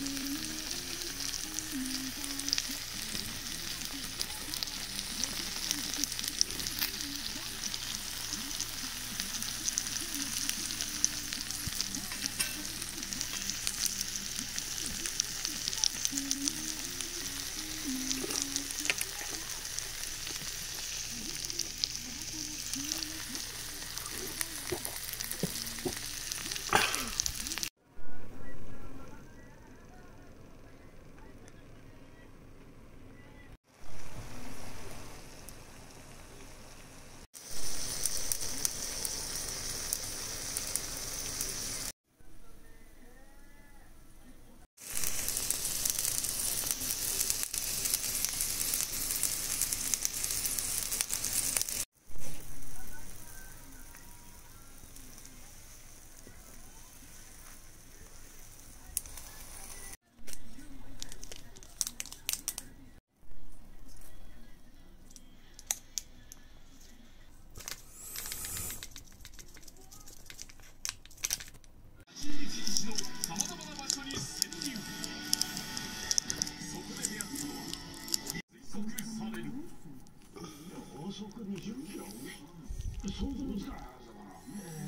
Mm-hmm. 你小子说这么干什么